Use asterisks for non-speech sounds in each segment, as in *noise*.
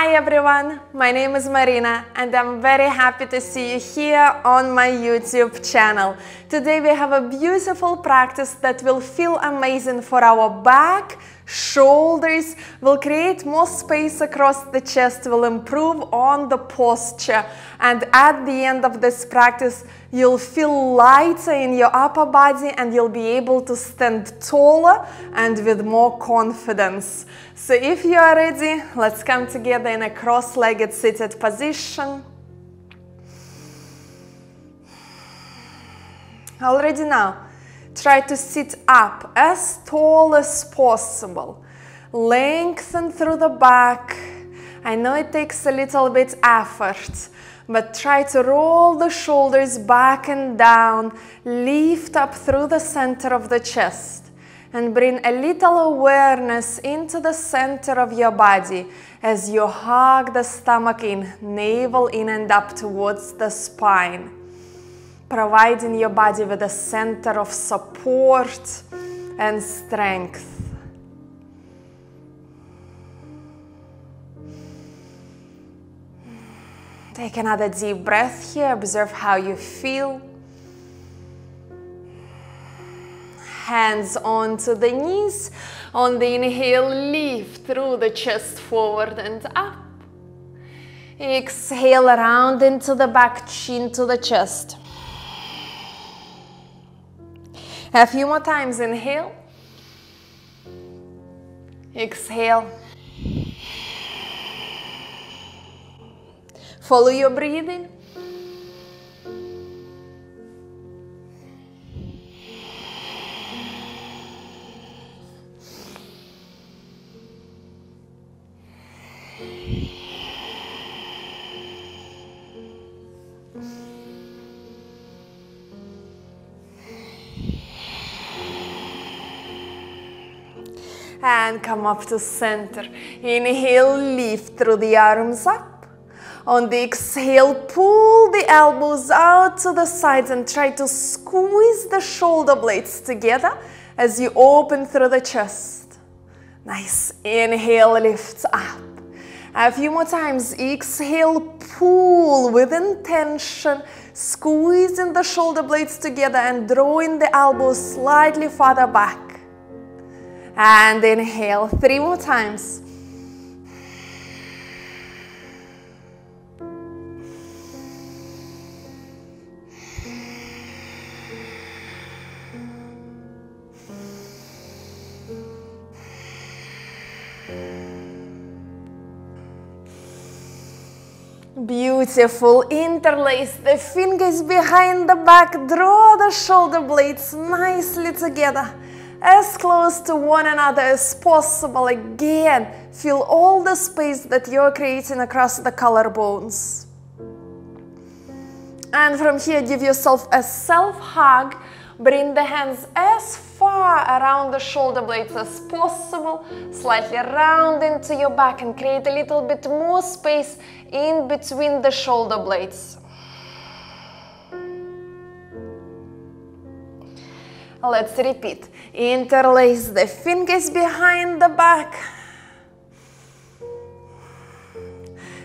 Hi everyone, my name is Marina and I'm very happy to see you here on my YouTube channel. Today we have a beautiful practice that will feel amazing for our back, shoulders, will create more space across the chest, will improve on the posture and at the end of this practice you'll feel lighter in your upper body and you'll be able to stand taller and with more confidence. So if you are ready, let's come together in a cross-legged seated position. Already now, try to sit up as tall as possible. Lengthen through the back. I know it takes a little bit effort, but try to roll the shoulders back and down, lift up through the center of the chest and bring a little awareness into the center of your body as you hug the stomach in, navel in and up towards the spine, providing your body with a center of support and strength. Take another deep breath here, observe how you feel. Hands onto the knees. On the inhale, lift through the chest forward and up. Exhale around into the back, chin to the chest. A few more times, inhale. Exhale. Follow your breathing. And come up to center. Inhale, lift through the arms up. On the exhale, pull the elbows out to the sides and try to squeeze the shoulder blades together as you open through the chest. Nice. Inhale, lift up. A few more times. Exhale, pull with intention, squeezing the shoulder blades together and drawing the elbows slightly farther back. And inhale three more times. Beautiful. Interlace the fingers behind the back. Draw the shoulder blades nicely together as close to one another as possible. Again, feel all the space that you're creating across the collarbones. And from here, give yourself a self-hug. Bring the hands as far around the shoulder blades as possible. Slightly round into your back and create a little bit more space in between the shoulder blades. Let's repeat. Interlace the fingers behind the back.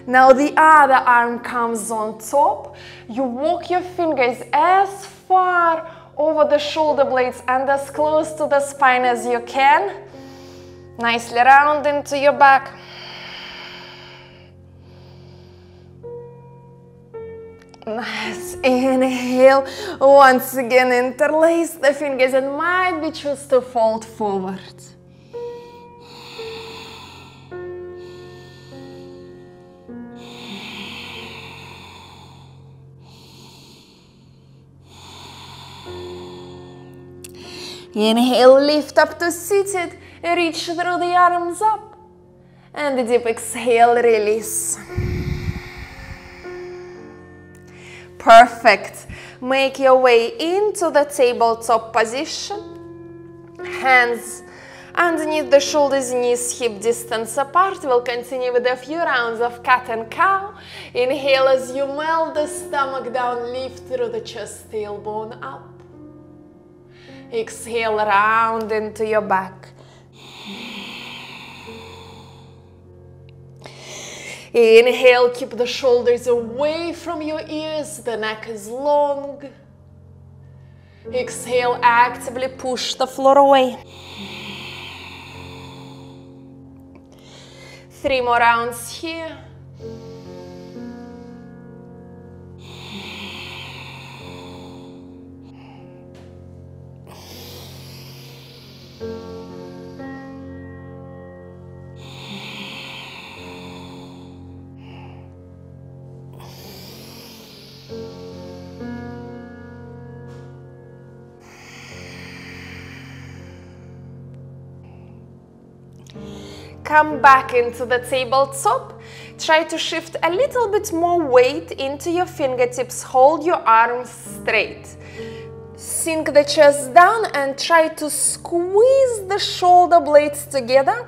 Now the other arm comes on top. You walk your fingers as far over the shoulder blades and as close to the spine as you can. Nicely round into your back. Nice. Inhale. Once again, interlace the fingers and might be choose to fold forward. Inhale, lift up to seated, reach through the arms up. And deep exhale, release. Perfect. Make your way into the tabletop position. Hands underneath the shoulders, knees hip distance apart. We'll continue with a few rounds of cat and cow. Inhale as you melt the stomach down, lift through the chest, tailbone up. Exhale round into your back. Inhale, keep the shoulders away from your ears, the neck is long. Exhale, actively push the floor away. Three more rounds here. Come back into the tabletop. Try to shift a little bit more weight into your fingertips. Hold your arms straight. Sink the chest down and try to squeeze the shoulder blades together.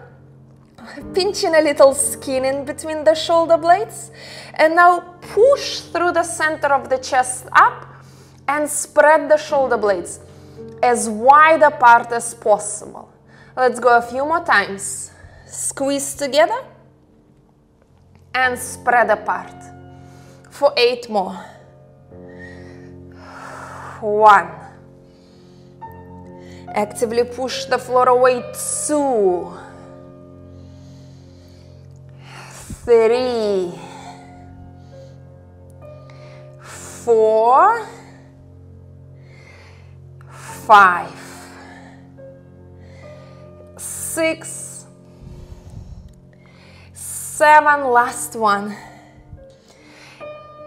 Pinching a little skin in between the shoulder blades. And now push through the center of the chest up and spread the shoulder blades as wide apart as possible. Let's go a few more times squeeze together and spread apart for eight more. One. Actively push the floor away. Two. Three. Four. Five. Six seven, last one.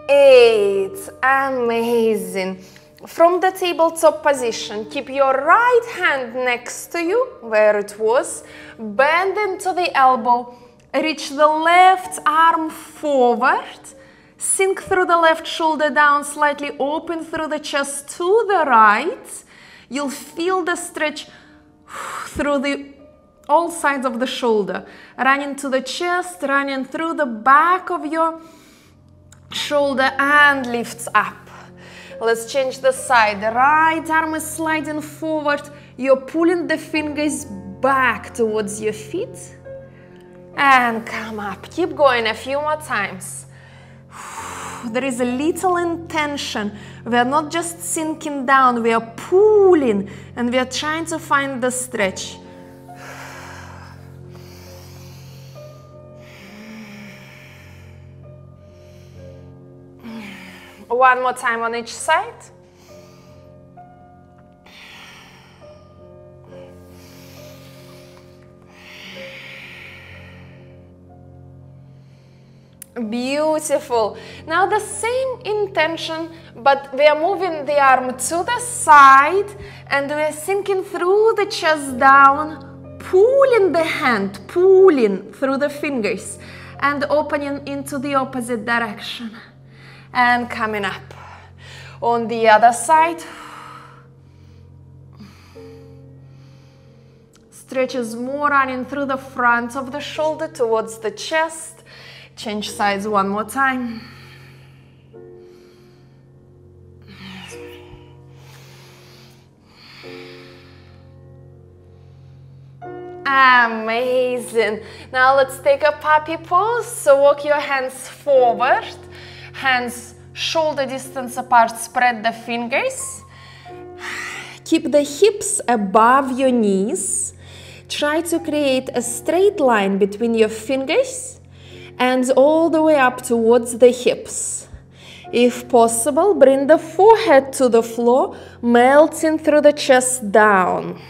Eight, amazing. From the tabletop position, keep your right hand next to you, where it was, bend into the elbow, reach the left arm forward, sink through the left shoulder down, slightly open through the chest to the right. You'll feel the stretch *sighs* through the all sides of the shoulder, running to the chest, running through the back of your shoulder and lifts up. Let's change the side. The right arm is sliding forward. You're pulling the fingers back towards your feet. And come up. Keep going a few more times. *sighs* There is a little intention. We are not just sinking down, we are pulling and we are trying to find the stretch. One more time on each side. Beautiful. Now the same intention, but we are moving the arm to the side and we're sinking through the chest down, pulling the hand, pulling through the fingers and opening into the opposite direction and coming up. On the other side, stretches more running through the front of the shoulder towards the chest. Change sides one more time. Amazing. Now let's take a puppy pose. So walk your hands forward hands shoulder distance apart, spread the fingers. Keep the hips above your knees. Try to create a straight line between your fingers and all the way up towards the hips. If possible, bring the forehead to the floor, melting through the chest down.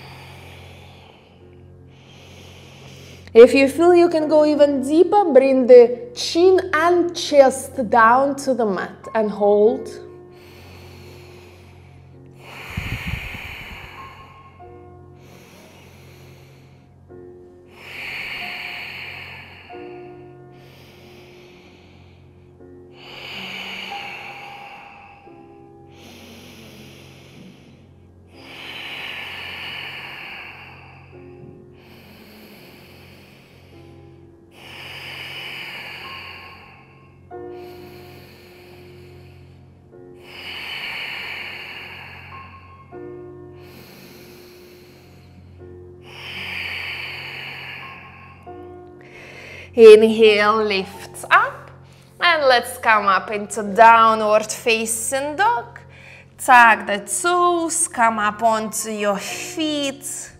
If you feel you can go even deeper, bring the chin and chest down to the mat and hold. Inhale, lifts up. And let's come up into downward facing dog. Tuck the toes, come up onto your feet.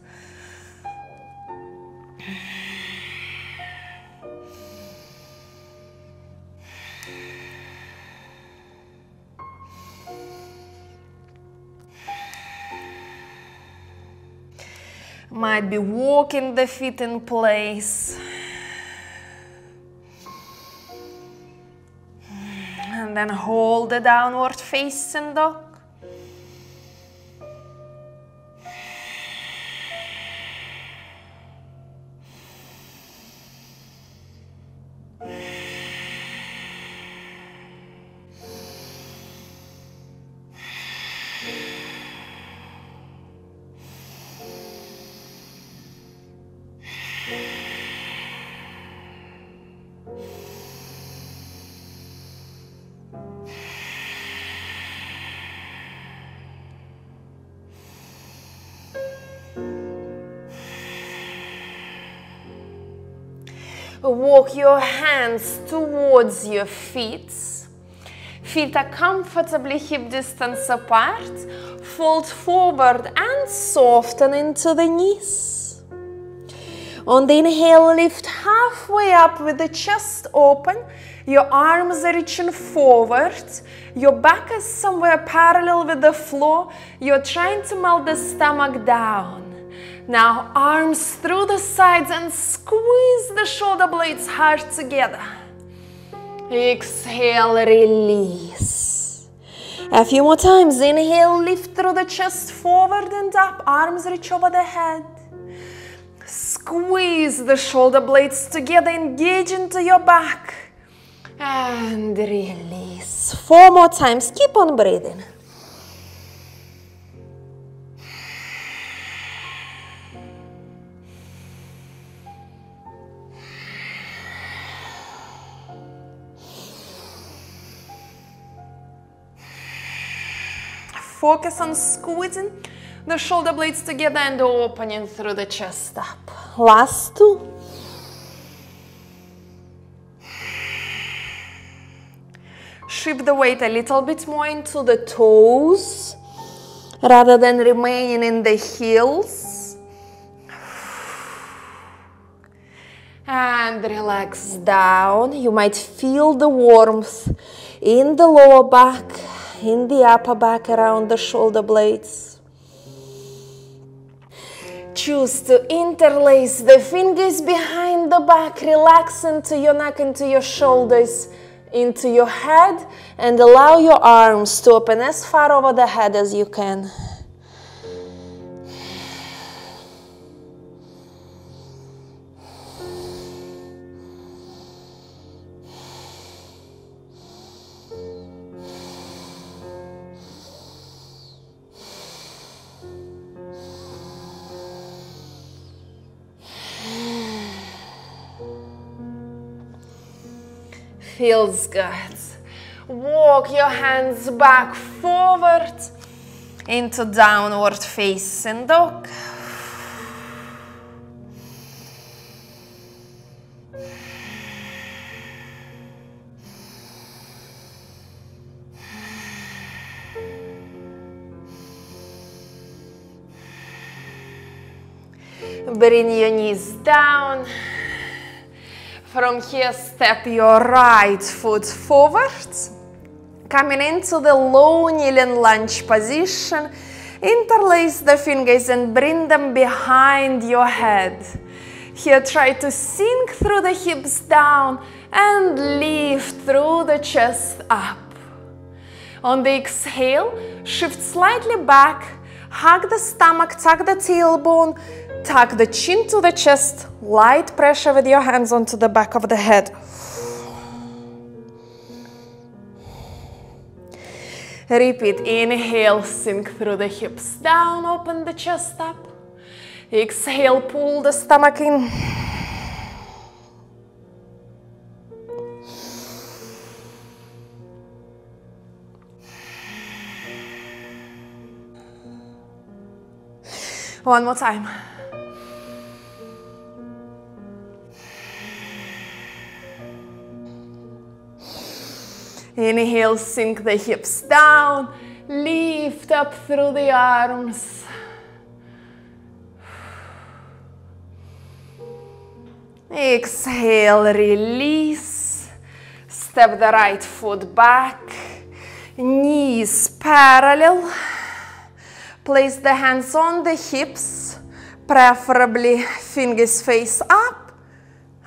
Might be walking the feet in place. Then hold the downward facing dog. Walk your hands towards your feet. Feet are comfortably hip distance apart. Fold forward and soften into the knees. On the inhale, lift halfway up with the chest open. Your arms are reaching forward. Your back is somewhere parallel with the floor. You're trying to melt the stomach down. Now arms through the sides and squeeze the shoulder blades hard together. Exhale, release. A few more times. Inhale, lift through the chest forward and up. Arms reach over the head. Squeeze the shoulder blades together, engage into your back. And release. Four more times. Keep on breathing. Focus on squeezing the shoulder blades together and opening through the chest up. Last two. Shift the weight a little bit more into the toes rather than remaining in the heels. And relax down. You might feel the warmth in the lower back in the upper back around the shoulder blades. Choose to interlace the fingers behind the back, relax into your neck, into your shoulders, into your head, and allow your arms to open as far over the head as you can. Feels good. Walk your hands back forward into downward facing dog. Bring your knees down. From here, step your right foot forward. Coming into the low kneeling lunge position. Interlace the fingers and bring them behind your head. Here, try to sink through the hips down and lift through the chest up. On the exhale, shift slightly back, hug the stomach, tuck the tailbone, Tuck the chin to the chest, light pressure with your hands onto the back of the head. Repeat, inhale, sink through the hips down, open the chest up. Exhale, pull the stomach in. One more time. Inhale, sink the hips down. Lift up through the arms. Exhale, release. Step the right foot back. Knees parallel. Place the hands on the hips, preferably fingers face up.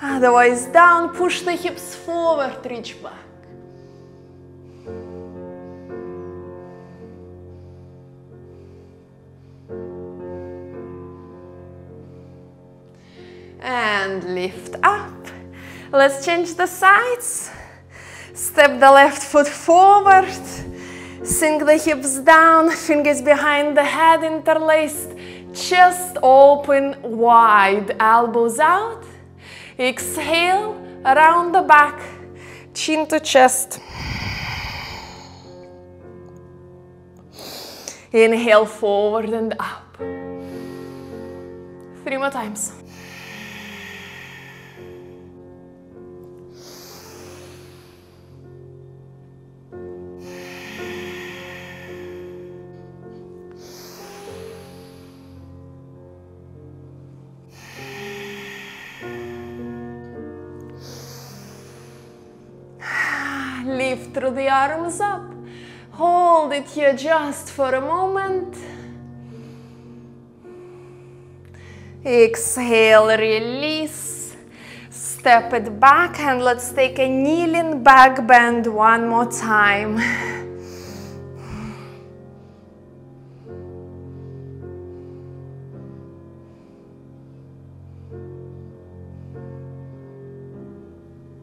Otherwise down, push the hips forward, reach back. Lift up. Let's change the sides. Step the left foot forward. Sink the hips down, fingers behind the head interlaced. Chest open wide, elbows out. Exhale, around the back, chin to chest. Inhale forward and up. Three more times. The arms up. Hold it here just for a moment. Exhale, release. Step it back and let's take a kneeling back bend one more time.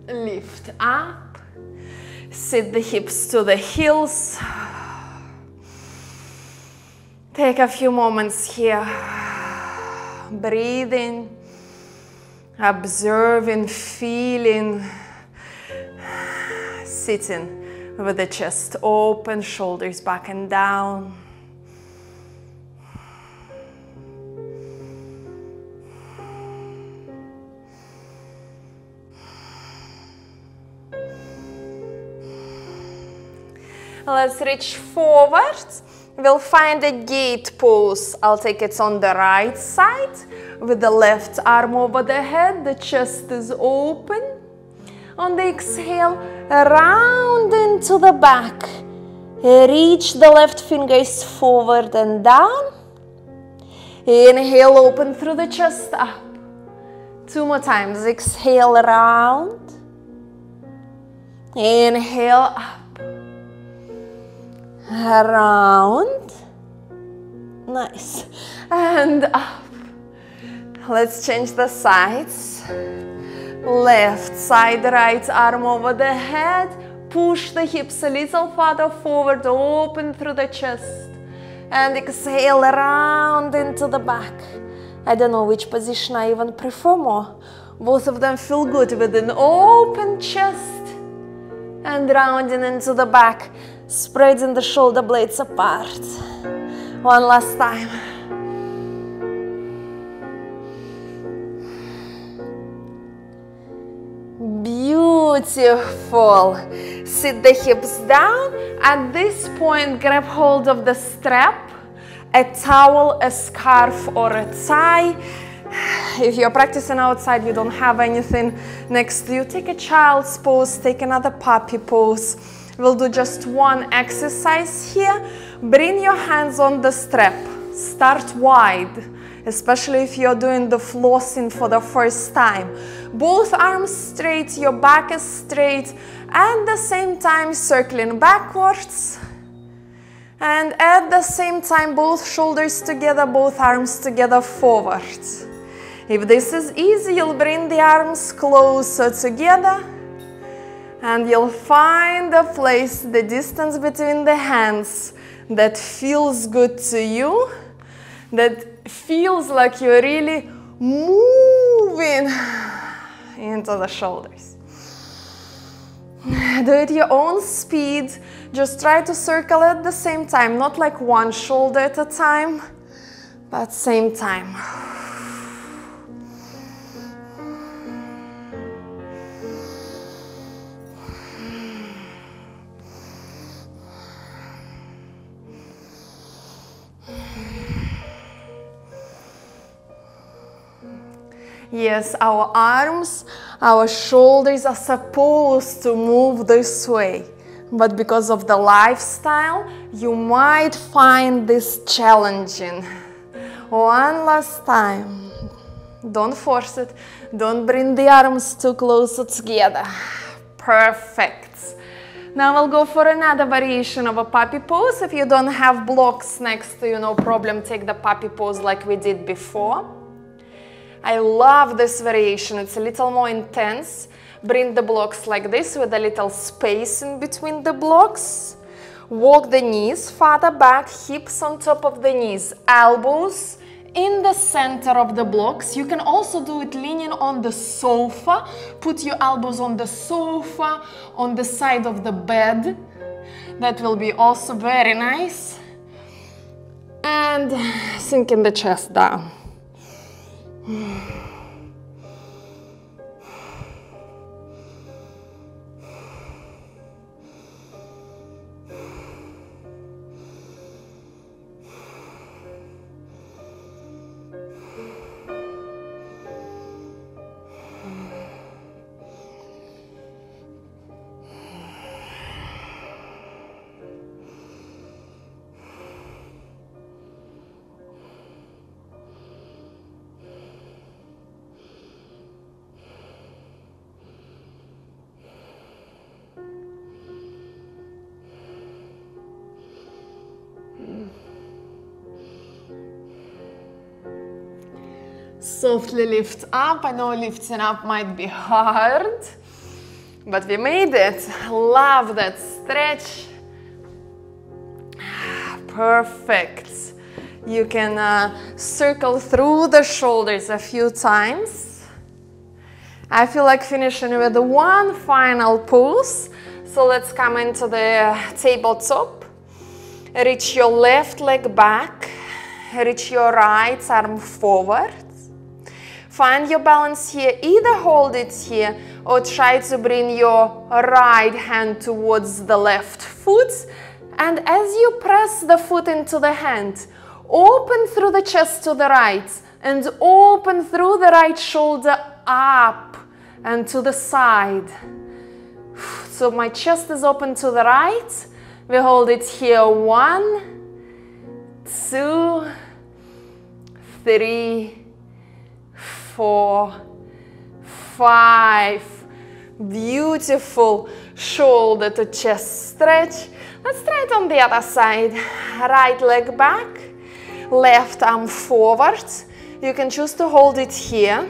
Lift up. Sit the hips to the heels. Take a few moments here. Breathing, observing, feeling, sitting with the chest open, shoulders back and down. Let's reach forward. We'll find a gate pose. I'll take it on the right side with the left arm over the head. The chest is open. On the exhale, round into the back. Reach the left fingers forward and down. Inhale, open through the chest up. Two more times. Exhale, round. Inhale, up around. Nice. And up. Let's change the sides. Left side, right arm over the head. Push the hips a little further forward, open through the chest. And exhale around into the back. I don't know which position I even prefer more. Both of them feel good with an open chest and rounding into the back spreading the shoulder blades apart. One last time. Beautiful. Sit the hips down. At this point, grab hold of the strap, a towel, a scarf, or a tie. If you're practicing outside, you don't have anything next to you, take a child's pose, take another puppy pose. We'll do just one exercise here. Bring your hands on the strap. Start wide, especially if you're doing the flossing for the first time. Both arms straight, your back is straight, and the same time circling backwards. And at the same time, both shoulders together, both arms together forward. If this is easy, you'll bring the arms closer together and you'll find a place, the distance between the hands that feels good to you, that feels like you're really moving into the shoulders. Do it your own speed. Just try to circle at the same time, not like one shoulder at a time, but same time. Yes, our arms, our shoulders are supposed to move this way. But because of the lifestyle, you might find this challenging. One last time. Don't force it. Don't bring the arms too close together. Perfect. Now we'll go for another variation of a puppy pose. If you don't have blocks next to you, no problem, take the puppy pose like we did before. I love this variation, it's a little more intense. Bring the blocks like this with a little space in between the blocks. Walk the knees farther back, hips on top of the knees, elbows in the center of the blocks. You can also do it leaning on the sofa. Put your elbows on the sofa, on the side of the bed. That will be also very nice. And sinking the chest down. 唉。Softly lift up. I know lifting up might be hard, but we made it. Love that stretch. Perfect. You can uh, circle through the shoulders a few times. I feel like finishing with one final pulse. So let's come into the tabletop. Reach your left leg back. Reach your right arm forward. Find your balance here, either hold it here or try to bring your right hand towards the left foot. And as you press the foot into the hand, open through the chest to the right and open through the right shoulder up and to the side. *sighs* So my chest is open to the right. We hold it here. One, two, three, four, five. Beautiful shoulder to chest stretch. Let's try it on the other side. Right leg back, left arm forward. You can choose to hold it here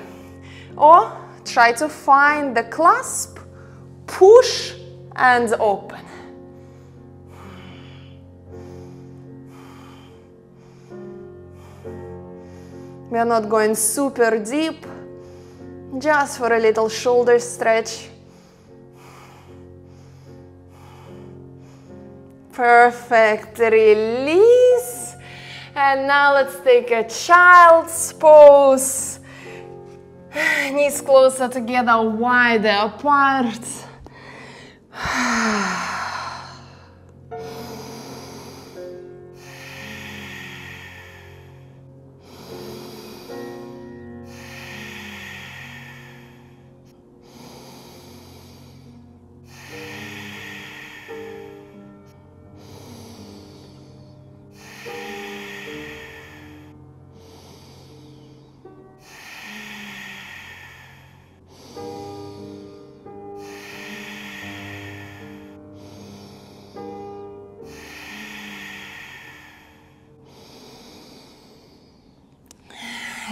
or try to find the clasp, push and open. We are not going super deep, just for a little shoulder stretch. Perfect, release. And now let's take a child's pose. *sighs* Knees closer together, wider apart. *sighs* *sighs*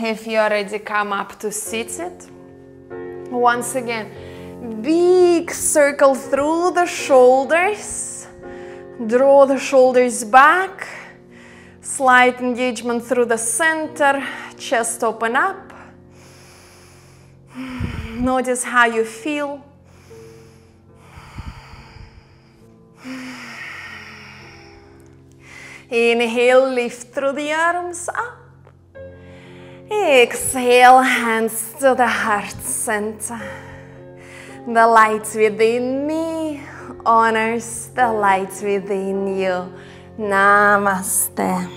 if you already come up to seated. Once again, big circle through the shoulders. Draw the shoulders back. Slight engagement through the center. Chest open up. Notice how you feel. Inhale, lift through the arms up. Exhale, hands to the heart center. The light within me honors the light within you. Namaste.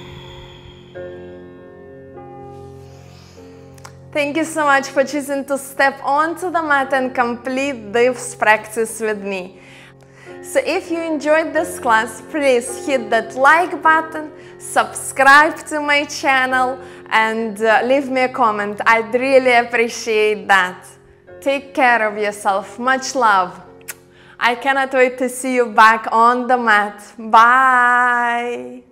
Thank you so much for choosing to step onto the mat and complete this practice with me. So if you enjoyed this class, please hit that like button, subscribe to my channel and uh, leave me a comment. I'd really appreciate that. Take care of yourself. Much love. I cannot wait to see you back on the mat. Bye.